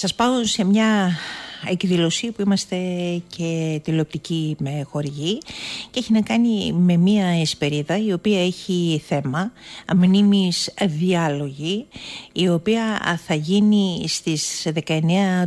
Σας πάω σε μια εκδήλωση που είμαστε και τηλεοπτική με χορηγή και έχει να κάνει με μια εσπερίδα η οποία έχει θέμα μνήμης διάλογη η οποία θα γίνει στις 19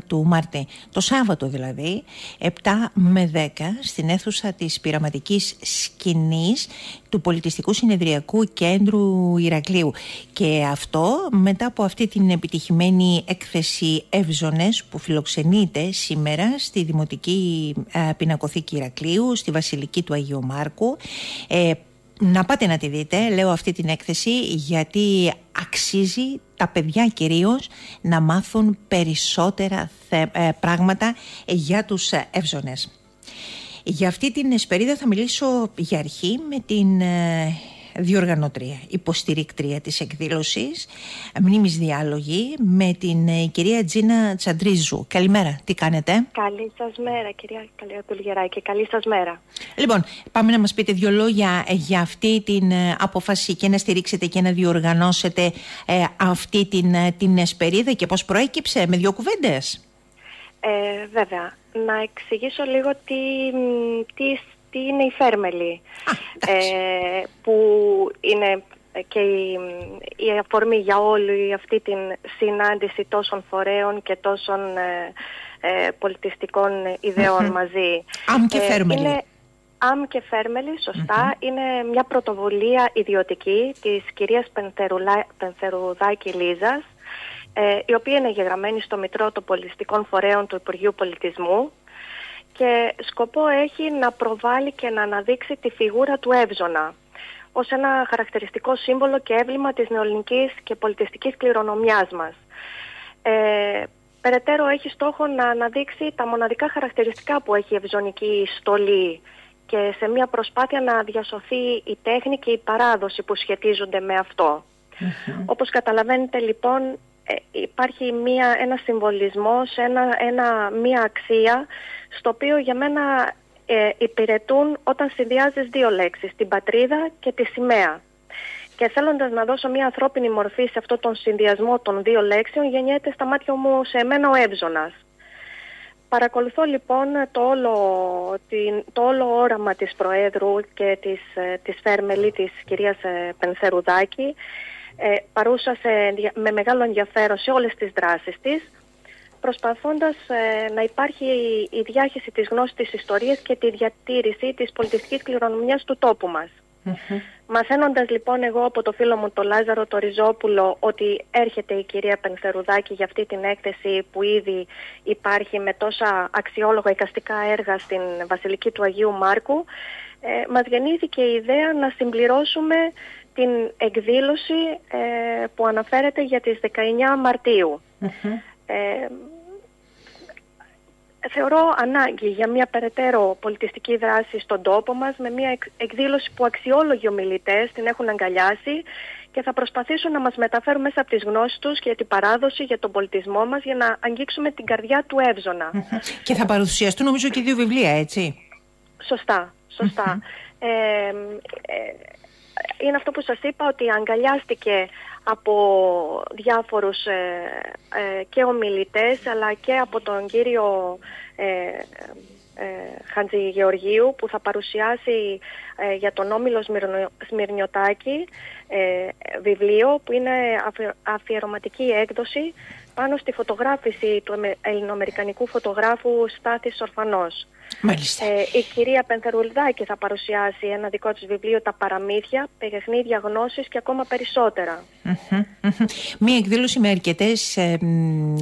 του Μάρτη το Σάββατο δηλαδή 7 με 10 στην αίθουσα της πειραματικής σκηνής του Πολιτιστικού Συνεδριακού Κέντρου Ηρακλείου. Και αυτό μετά από αυτή την επιτυχημένη έκθεση Εύζωνες που φιλοξενείται σήμερα στη Δημοτική ε, Πινακοθήκη Ηρακλείου, στη Βασιλική του Αγίου Μάρκου. Ε, να πάτε να τη δείτε, λέω αυτή την έκθεση γιατί αξίζει τα παιδιά κυρίως να μάθουν περισσότερα ε, πράγματα για τους εύζωνες. Για αυτή την εσπερίδα θα μιλήσω για αρχή με την διοργανώτρια, υποστηρίκτρια της εκδήλωσης Μνήμης Διάλογη με την ε, κυρία Τζίνα Τσαντρίζου. Καλημέρα, τι κάνετε; Καλή σας μέρα κυρία Καλιατουλγεράκη, καλή σας μέρα. Λοιπόν, πάμε να μας πείτε δύο λόγια για αυτή την ε, απόφαση και να στηρίξετε και να διοργανώσετε ε, αυτή την, την εσπερίδα και πώς προέκυψε με δύο κουβέντες; Ε, βέβαια, να εξηγήσω λίγο τι, τι τι είναι η Φέρμελη, ε, που είναι και η, η, αφορμή για όλη αυτή την συνάντηση τόσων φορέων και τόσων ε, ε πολιτιστικών μαζί. Αμ και Φέρμελη. Είναι, Αμ και Φέρμελη, είναι μια πρωτοβουλία ιδιωτική της κυρίας Πενθερουδάκη Λίζας, ε, η οποία είναι γεγραμμένη στο Μητρό των Πολιτιστικών Φορέων του Υπουργείου Πολιτισμού και σκοπό έχει να προβάλλει και να αναδείξει τη φιγούρα του Εύζωνα ως ένα χαρακτηριστικό σύμβολο και έμβλημα της νεοελληνικής και πολιτιστικής κληρονομιάς μας. Ε, περαιτέρω έχει στόχο να αναδείξει τα μοναδικά χαρακτηριστικά που έχει η ευζωνική στολή και σε μια προσπάθεια να διασωθεί η τέχνη και η παράδοση που σχετίζονται με αυτό. Όπως καταλαβαίνετε λοιπόν ε, υπάρχει μια, ένα συμβολισμός, ένα, ένα, μια αξία στο οποίο για μένα ε, υπηρετούν όταν συνδυάζεις δύο λέξεις, την πατρίδα και τη σημαία. Και θέλοντας να δώσω μια ανθρώπινη μορφή σε αυτόν τον συνδυασμό των δύο λέξεων, γεννιέται στα μάτια μου σε εμένα ο Εύζωνας. Παρακολουθώ λοιπόν το όλο, την, το όλο όραμα της Προέδρου και της, ε, της Φέρμελη, της κυρίας ε, Πενθερουδάκη, ε, παρούσασε με μεγάλο ενδιαφέρον σε όλες τις δράσεις της, προσπαθώντας ε, να υπάρχει η διάχυση της γνώσης της ιστορίας και τη διατήρηση της πολιτιστικής κληρονομιάς του τόπου μας. mm Μαθαίνοντας λοιπόν εγώ από το φίλο μου τον Λάζαρο το Ριζόπουλο ότι έρχεται η κυρία Πενθερουδάκη για αυτή την έκθεση που ήδη υπάρχει με τόσα αξιόλογα εικαστικά έργα στην Βασιλική του Αγίου Μάρκου ε, μας γεννήθηκε η ιδέα να συμπληρώσουμε την εκδήλωση ε, που αναφέρεται για τις 19 μαρτιου Ε, θεωρώ ανάγκη για μια περαιτέρω πολιτιστική δράση στον τόπο μας με μια εκδήλωση που αξιόλογοι ομιλητές την έχουν αγκαλιάσει και θα προσπαθήσουν να μας μεταφέρουν μέσα από τις γνώσεις τους και την παράδοση για τον πολιτισμό μας για να αγγίξουμε την καρδιά του ευζωνα Και θα παρουσιαστούν νομίζω και δύο βιβλία, έτσι. Σωστά, Ε, ε, είναι αυτό που σας είπα ότι αγκαλιάστηκε από διάφορους ε, ε, και ομιλητές αλλά και από τον κύριο ε, ε, Χαντζη Γεωργίου που θα παρουσιάσει ε, για τον Όμιλο Σμυρνιωτάκη βιβλίο που είναι αφιερωματική έκδοση πάνω στη φωτογράφηση του ελληνοαμερικανικού φωτογράφου Στάθης Ορφανός. Μάλιστα. Ε, η κυρία Πενθερουλδάκη θα παρουσιάσει ένα δικό της βιβλίο «Τα παραμύθια, παιχνίδια γνώσης και ακόμα Μία εκδήλωση με, αρκετές, ε,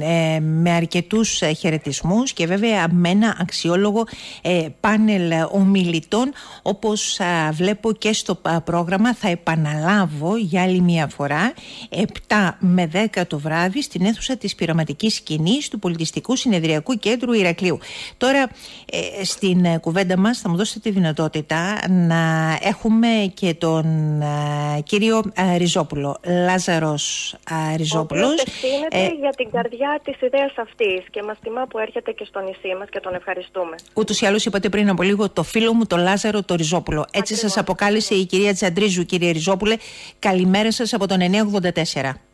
ε, με αρκετούς χαιρετισμούς και βέβαια με ένα αξιόλογο ε, πάνελ ομιλητών όπως βλέπω και στο πρόγραμμα θα επαναλάβω για άλλη μία φορά 7 με 10 το βράδυ στην αίθουσα της πειραματικής σκηνής του Πολιτιστικού Συνεδριακού Κέντρου Ηρακλείου. Τώρα στην ε, κουβέντα μας θα μου δώσετε τη δυνατότητα να έχουμε και τον ε, κύριο ε, Ριζόπουλο, Λάζαρος Ριζόπουλος. Ο οποίος για την καρδιά της ιδέας αυτής και μας τιμά που έρχεται και στο νησί μας και τον ευχαριστούμε. Ούτως ή άλλως είπατε πριν από λίγο το φίλο μου, τον Λάζαρο το Ριζόπουλο. Έτσι Ακριβώς. σας αποκάλεσε η κυρία Τσαντρίζου, κύριε Ριζόπουλε. Καλημέρα σας από τον 984.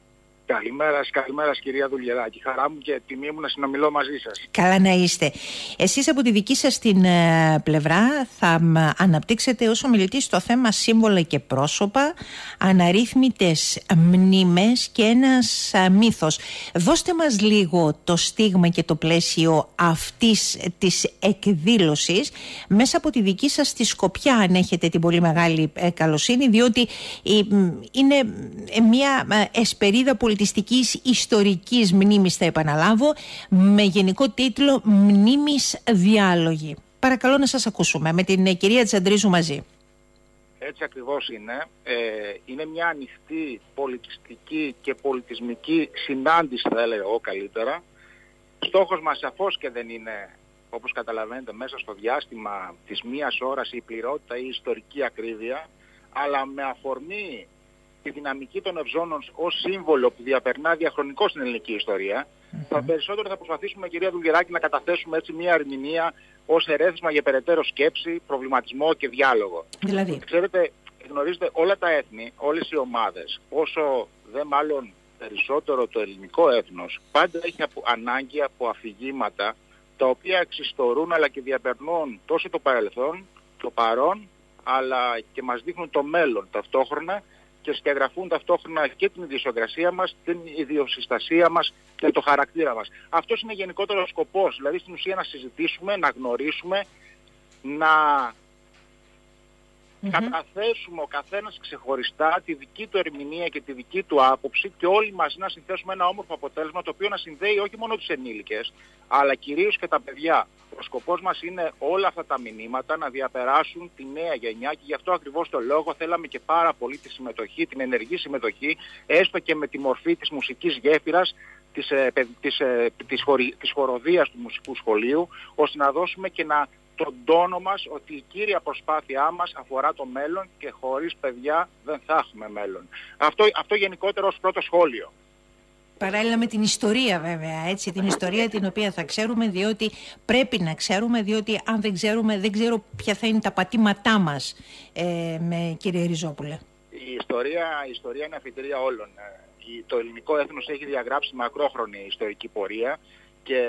Καλημέρας, καλημέρας κυρία Δουλγεράκη. Χαρά μου και τιμή μου να συνομιλώ μαζί σας. Καλά να είστε. Εσείς από τη δική σας την ε, πλευρά θα αναπτύξετε ως ομιλητής το θέμα σύμβολα και πρόσωπα, αναρρύθμιτες μνήμες και ένας α, μύθος. Δώστε μας λίγο το στίγμα και το πλαίσιο αυτής της εκδήλωσης μέσα από τη δική σας τη σκοπιά αν έχετε την πολύ μεγάλη ε, καλοσύνη διότι είναι ε, μια εσπερίδα πολιτιστικής ιστορικής μνήμης θα επαναλάβω με γενικό τίτλο «Μνήμης διάλογη». Παρακαλώ να σας ακούσουμε με την ε, κυρία Τσαντρίζου μαζί. Έτσι ακριβώς είναι. Ε, είναι μια ανοιχτή πολιτιστική και πολιτισμική συνάντηση θα έλεγα εγώ καλύτερα. Στόχος μας σαφώς και δεν είναι όπως καταλαβαίνετε μέσα στο διάστημα της μίας ώρας η πληρότητα ή η ιστορική ακρίβεια αλλά με αφορμή τη δυναμική των ευζώνων ως σύμβολο που διαπερνά διαχρονικό στην ελληνική ιστορία, θα περισσότερο θα προσπαθήσουμε, κυρία Δουλγεράκη, να καταθέσουμε έτσι μια ερμηνεία ως ερέθισμα για περαιτέρω σκέψη, προβληματισμό και διάλογο. Δηλαδή. Ξέρετε, γνωρίζετε όλα τα έθνη, όλες οι ομάδες, όσο δεν μάλλον περισσότερο το ελληνικό έθνος, πάντα έχει ανάγκη από αφηγήματα τα οποία εξιστορούν αλλά και διαπερνούν τόσο το παρελθόν, το παρόν, αλλά και μας δείχνουν το μέλλον ταυτόχρονα και σκεγγραφούν ταυτόχρονα και την ιδιοσυγκρασία μας, την ιδιοσυστασία μας και το χαρακτήρα μας. Αυτός είναι γενικότερος ο σκοπός, δηλαδή στην ουσία να συζητήσουμε, να γνωρίσουμε, να mm καταθέσουμε ο καθένας ξεχωριστά τη δική του ερμηνεία και τη δική του άποψη και όλοι μαζί να συνθέσουμε ένα όμορφο αποτέλεσμα το οποίο να συνδέει όχι μόνο τους ενήλικες αλλά κυρίως και τα παιδιά. Ο σκοπός μας είναι όλα αυτά τα μηνύματα να διαπεράσουν τη νέα γενιά και γι' αυτό ακριβώς το λόγο θέλαμε και πάρα πολύ τη συμμετοχή, την ενεργή συμμετοχή έστω και με τη μορφή της μουσικής γέφυρας της, ε, της, ε, της, της χοροδίας του μουσικού σχολείου ώστε να δώσουμε και να τον τόνο μας ότι η κύρια προσπάθειά μας αφορά το μέλλον και χωρίς παιδιά δεν θα έχουμε μέλλον. Αυτό, αυτό γενικότερο ως πρώτο σχόλιο. Παράλληλα με την ιστορία βέβαια, έτσι, την ιστορία την οποία θα ξέρουμε διότι πρέπει να ξέρουμε διότι αν δεν ξέρουμε δεν ξέρω ποια θα είναι τα πατήματά μας ε, με κύριε Ριζόπουλε. Η ιστορία, η ιστορία είναι αφιτηρία όλων. Ε, το ελληνικό έθνος έχει διαγράψει μακρόχρονη ιστορική πορεία και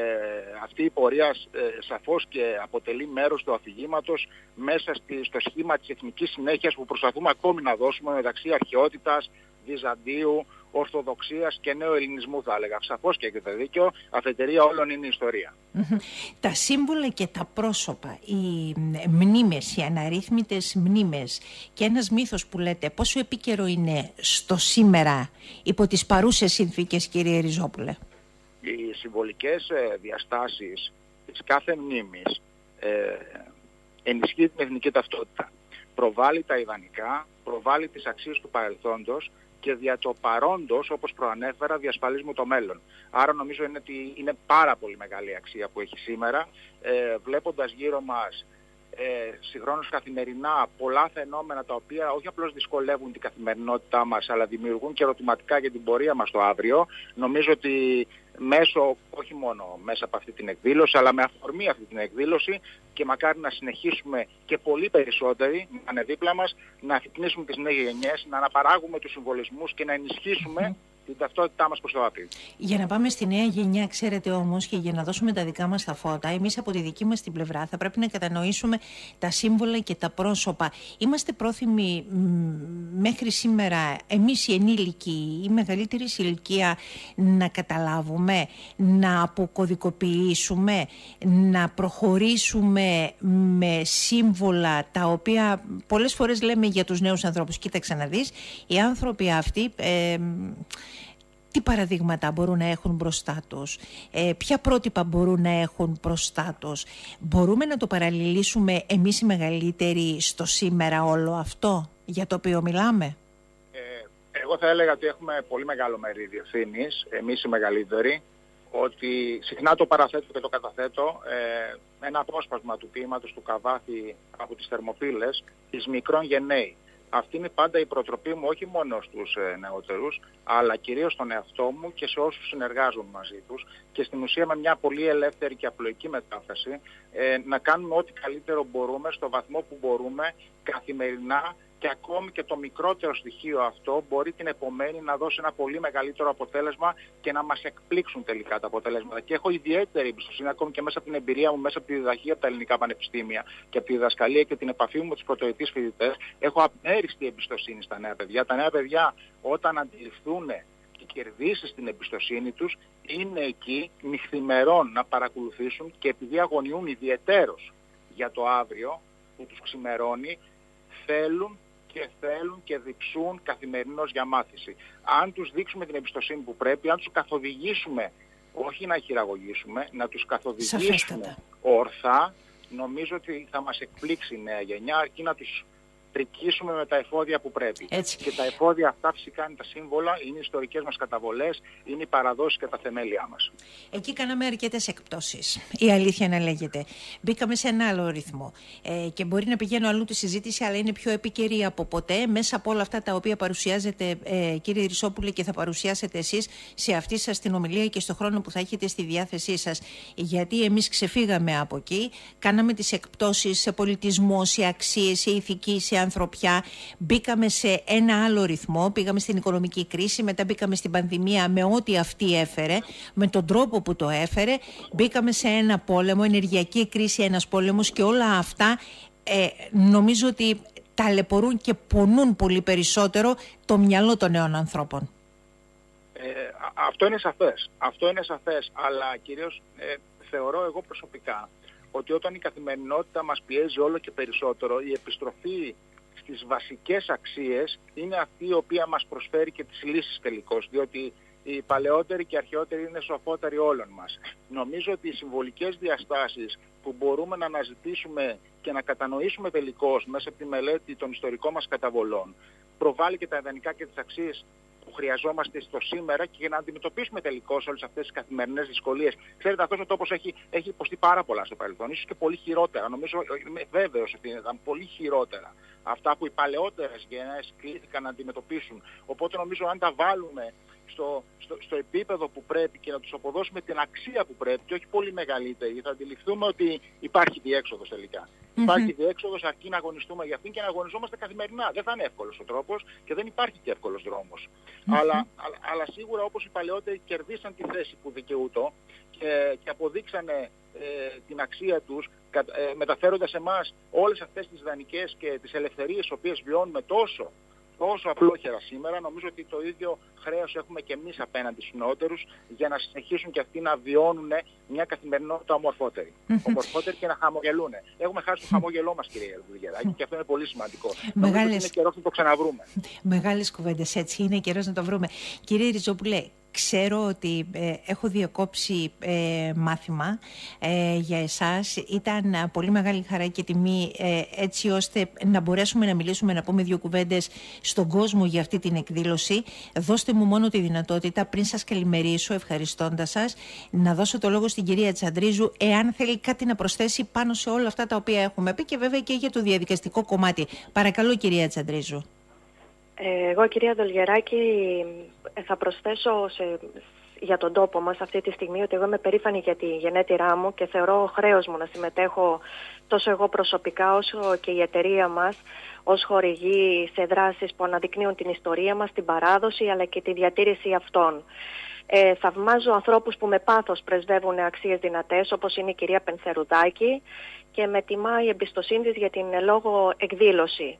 αυτή η πορεία ε, σαφώς και αποτελεί μέρος του αφηγήματος μέσα στη, στο σχήμα της εθνικής συνέχειας που προσπαθούμε ακόμη να δώσουμε μεταξύ αρχαιότητας, Βυζαντίου, Ορθοδοξίας και νέου ελληνισμού θα έλεγα. Σαφώς και έχετε δίκιο, αφετηρία όλων είναι η ιστορία. Τα σύμβολα και τα πρόσωπα, οι μνήμες, οι αναρρύθμιτες μνήμες και ένας μύθος που λέτε πόσο επίκαιρο είναι στο σήμερα υπό τις παρούσες συνθήκες κύριε Ριζόπουλε; Οι συμβολικές ε, διαστάσεις της κάθε μνήμης ε, ενισχύει την εθνική ταυτότητα. Προβάλλει τα ιδανικά, προβάλλει τις αξίες του παρελθόντος και δια το παρόντος, όπως προανέφερα, διασφαλίζουμε το μέλλον. Άρα νομίζω είναι ότι είναι πάρα πολύ μεγάλη αξία που έχει σήμερα, ε, βλέποντας γύρω μας ε, συγχρόνως καθημερινά πολλά φαινόμενα τα οποία όχι απλώς δυσκολεύουν την καθημερινότητά μας αλλά δημιουργούν και ερωτηματικά για την πορεία μας το αύριο. Νομίζω ότι μέσω, όχι μόνο μέσα από αυτή την εκδήλωση, αλλά με αφορμή αυτή την εκδήλωση και μακάρι να συνεχίσουμε και πολύ περισσότεροι να είναι δίπλα μας, να αφυπνίσουμε τις νέες γενιές, να αναπαράγουμε τους συμβολισμούς και να ενισχύσουμε την ταυτότητά μας προς το άπλυ. Για να πάμε στη νέα γενιά, ξέρετε όμως, και για να δώσουμε τα δικά μας τα φώτα, εμείς από τη δική μας την πλευρά θα πρέπει να κατανοήσουμε τα σύμβολα και τα πρόσωπα. Είμαστε πρόθυμοι μέχρι σήμερα, εμείς οι ενήλικοι, η μεγαλύτερη ηλικία, να καταλάβουμε, να αποκωδικοποιήσουμε, να προχωρήσουμε με σύμβολα τα οποία πολλές φορές λέμε για τους νέους ανθρώπους, κοίταξε να δεις, οι άνθρωποι αυτοί... Ε, τι παραδείγματα μπορούν να έχουν μπροστά τους, ε, ποια πρότυπα μπορούν να έχουν μπροστά τους; Μπορούμε να το παραλληλήσουμε εμείς οι μεγαλύτεροι στο σήμερα όλο αυτό για το οποίο μιλάμε; Ε, εγώ θα έλεγα ότι έχουμε πολύ μεγάλο μερίδιο ευθύνη, εμείς οι μεγαλύτεροι, ότι συχνά το παραθέτω και το καταθέτω ε, ένα απόσπασμα του ποίηματος του Καβάθη από τις Θερμοφύλες της μικρών γενναίοι αυτή είναι πάντα η προτροπή μου όχι μόνο στους ε, νεότερους, αλλά κυρίως στον εαυτό μου και σε όσους συνεργάζομαι μαζί τους και στην ουσία με μια πολύ ελεύθερη και απλοϊκή μετάφραση ε, να κάνουμε ό,τι καλύτερο μπορούμε στο βαθμό που μπορούμε καθημερινά και ακόμη και το μικρότερο στοιχείο αυτό μπορεί την επομένη να δώσει ένα πολύ μεγαλύτερο αποτέλεσμα και να μας εκπλήξουν τελικά τα αποτελέσματα. Και έχω ιδιαίτερη εμπιστοσύνη ακόμη και μέσα από την εμπειρία μου, μέσα από τη διδαχή από τα ελληνικά πανεπιστήμια και από τη διδασκαλία και την επαφή μου με τους πρωτοετής φοιτητές, έχω απέριστη εμπιστοσύνη στα νέα παιδιά. Τα νέα παιδιά όταν αντιληφθούν και κερδίσεις την εμπιστοσύνη τους είναι εκεί νυχθημερών να παρακολουθήσουν και επειδή αγωνιούν ιδιαιτέρως για το αύριο που τους ξημερώνει θέλουν και θέλουν και διψούν καθημερινώς για μάθηση. Αν τους δείξουμε την εμπιστοσύνη που πρέπει, αν τους καθοδηγήσουμε, όχι να χειραγωγήσουμε, να τους καθοδηγήσουμε ορθά, νομίζω ότι θα μας εκπλήξει η νέα γενιά, αρκεί να τους τρικήσουμε με τα εφόδια που πρέπει. Έτσι. Και τα εφόδια αυτά φυσικά είναι τα σύμβολα, είναι οι ιστορικές μας καταβολές, είναι οι παραδόσεις και τα θεμέλια μας. Εκεί κάναμε αρκετές εκπτώσεις, η αλήθεια να λέγεται. Μπήκαμε σε ένα άλλο ρυθμό ε, και μπορεί να πηγαίνω αλλού τη συζήτηση, αλλά είναι πιο επικαιρή από ποτέ μέσα από όλα αυτά τα οποία παρουσιάζετε ε, κύριε Ρησόπουλε και θα παρουσιάσετε εσείς σε αυτή σας την ομιλία και στο χρόνο που θα έχετε στη διάθεσή σας. Γιατί εμείς ξεφύγαμε από εκεί, κάναμε τις εκπτώσεις σε πολιτισμό, σε αξίες, σε ηθική, σε ανθρωπιά. Μπήκαμε σε ένα άλλο ρυθμό. Πήγαμε στην οικονομική κρίση, μετά μπήκαμε στην πανδημία με ό,τι αυτή έφερε, με τον τρόπο που το έφερε. Μπήκαμε σε ένα πόλεμο, ενεργειακή κρίση, ένας πόλεμος και όλα αυτά ε, νομίζω ότι ταλαιπωρούν και πονούν πολύ περισσότερο το μυαλό των νέων ανθρώπων. Ε, αυτό είναι σαφές. Αυτό είναι σαφές. Αλλά κυρίως ε, θεωρώ εγώ προσωπικά ότι όταν η καθημερινότητα μας πιέζει όλο και περισσότερο, η επιστροφή στις βασικές αξίες είναι αυτή η οποία μας προσφέρει και τις λύσεις τελικώς, διότι οι παλαιότεροι και αρχαιότεροι είναι σοφότεροι όλων μας. Νομίζω ότι οι συμβολικές διαστάσεις που μπορούμε να αναζητήσουμε και να κατανοήσουμε τελικώς μέσα από τη μελέτη των ιστορικών μας καταβολών προβάλλει και τα ιδανικά και τις αξίες που χρειαζόμαστε στο σήμερα και για να αντιμετωπίσουμε τελικώς όλες αυτές τις καθημερινές δυσκολίες. Ξέρετε, αυτός ο τόπος έχει, έχει υποστεί πάρα πολλά στο παρελθόν, ίσως και πολύ χειρότερα. Νομίζω, είμαι βέβαιος ότι ήταν πολύ χειρότερα αυτά που οι παλαιότερες γενναίες κλήθηκαν να αντιμετωπίσουν. Οπότε νομίζω αν τα βάλουμε στο, στο, στο επίπεδο που πρέπει και να τους αποδώσουμε την αξία που πρέπει και όχι πολύ μεγαλύτερη, θα αντιληφθούμε ότι υπάρχει διέξοδος τελικά. Mm-hmm. Υπάρχει διέξοδος αρκεί να αγωνιστούμε για αυτήν και να αγωνιζόμαστε καθημερινά. Δεν θα είναι εύκολος ο τρόπος και δεν υπάρχει και εύκολος δρόμος. Mm-hmm. Αλλά, αλλά, αλλά, σίγουρα όπως οι παλαιότεροι κερδίσαν τη θέση που δικαιούτο και, και αποδείξανε ε, την αξία τους ε, μεταφέροντας εμάς όλες αυτές τις δανεικές και τις ελευθερίες τις οποίες βιώνουμε τόσο τόσο απλόχερα σήμερα, νομίζω ότι το ίδιο χρέος έχουμε και εμείς απέναντι στους νεότερους για να συνεχίσουν και αυτοί να βιώνουν μια καθημερινότητα ομορφότερη. ομορφότερη και να χαμογελούν. Έχουμε χάσει το χαμόγελό μας κυρία Δουλγεράκη και αυτό είναι πολύ σημαντικό. Μεγάλες... είναι καιρός να το ξαναβρούμε. Μεγάλες κουβέντες έτσι είναι καιρός να το βρούμε. Κύριε Ριζοπουλέ, Ξέρω ότι ε, έχω διακόψει ε, μάθημα ε, για εσάς. Ήταν πολύ μεγάλη χαρά και τιμή έτσι ώστε να μπορέσουμε να μιλήσουμε, να πούμε δύο κουβέντες στον κόσμο για αυτή την εκδήλωση. Δώστε μου μόνο τη δυνατότητα πριν σας καλημερίσω ευχαριστώντας σας να δώσω το λόγο στην κυρία Τσαντρίζου εάν θέλει κάτι να προσθέσει πάνω σε όλα αυτά τα οποία έχουμε πει και βέβαια και για το διαδικαστικό κομμάτι. Παρακαλώ κυρία Τσαντρίζου. Εγώ κυρία Δολγεράκη θα προσθέσω σε, για τον τόπο μας αυτή τη στιγμή ότι εγώ είμαι περήφανη για τη γενέτειρά μου και θεωρώ χρέος μου να συμμετέχω τόσο εγώ προσωπικά όσο και η εταιρεία μας ως χορηγή σε δράσεις που αναδεικνύουν την ιστορία μας, την παράδοση αλλά και τη διατήρηση αυτών. Ε, θαυμάζω ανθρώπους που με πάθος πρεσβεύουν αξίες δυνατές όπως είναι η κυρία Πενθερουδάκη και με τιμά η εμπιστοσύνη για την λόγο εκδήλωση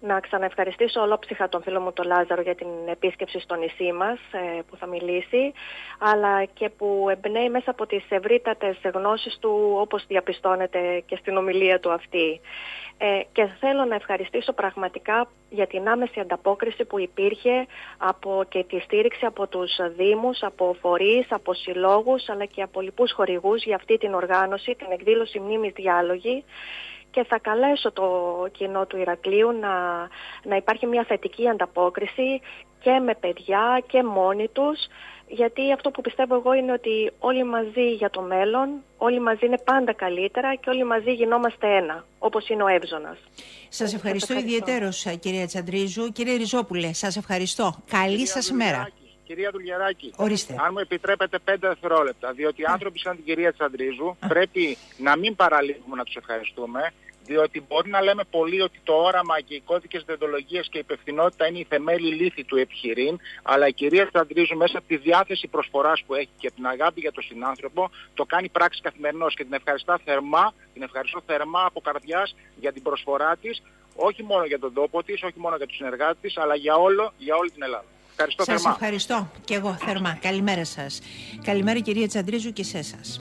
να ξαναευχαριστήσω ολόψυχα τον φίλο μου τον Λάζαρο για την επίσκεψη στο νησί μας ε, που θα μιλήσει αλλά και που εμπνέει μέσα από τις ευρύτατες γνώσεις του όπως διαπιστώνεται και στην ομιλία του αυτή. Ε, και θέλω να ευχαριστήσω πραγματικά για την άμεση ανταπόκριση που υπήρχε από και τη στήριξη από τους Δήμους, από φορείς, από συλλόγους αλλά και από λοιπούς χορηγούς για αυτή την οργάνωση, την εκδήλωση μνήμης διάλογη και θα καλέσω το κοινό του Ηρακλείου να, να υπάρχει μια θετική ανταπόκριση και με παιδιά και μόνοι τους γιατί αυτό που πιστεύω εγώ είναι ότι όλοι μαζί για το μέλλον, όλοι μαζί είναι πάντα καλύτερα και όλοι μαζί γινόμαστε ένα, όπως είναι ο Εύζωνας. Σας ευχαριστώ, ευχαριστώ. ιδιαίτερος κυρία Τσαντρίζου. Κύριε Ριζόπουλε, σας ευχαριστώ. Καλή σας ημέρα. Κυρία Δουλγεράκη, Ορίστε. αν μου επιτρέπετε πέντε δευτερόλεπτα, διότι οι άνθρωποι σαν την κυρία Τσαντρίζου πρέπει να μην παραλείπουμε να τους ευχαριστούμε, Διότι μπορεί να λέμε πολύ ότι το όραμα και οι κώδικες διοντολογίας και η υπευθυνότητα είναι η θεμέλη λύθη του επιχειρήν, αλλά η κυρία Τσαντρίζου μέσα από τη διάθεση προσφοράς που έχει και την αγάπη για τον συνάνθρωπο το κάνει πράξη καθημερινώς και την ευχαριστώ θερμά, την ευχαριστώ θερμά από καρδιάς για την προσφορά της, όχι μόνο για τον τόπο της, όχι μόνο για τους συνεργάτες της, αλλά για, όλο, για όλη την Ελλάδα. Ευχαριστώ σας θερμά. ευχαριστώ και εγώ θερμά. Καλημέρα σας. Καλημέρα κυρία Τσαντρίζου και σε εσάς.